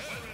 Everybody.